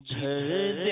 جھر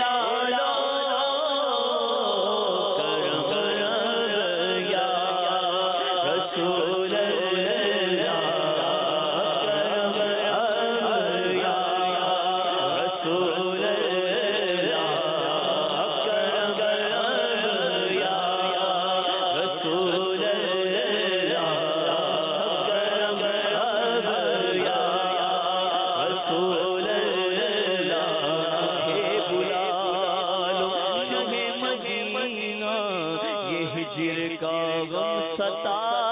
Allah ہجر کا غم ستا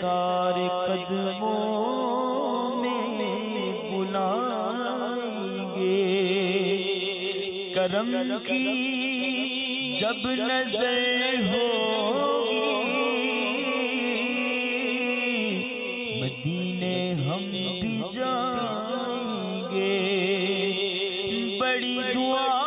سرکار قدموں میں بلائیں گے۔ کرم کی جب نظر ہوگی، مدینے ہم بھی جائیں گے۔ بڑی دعا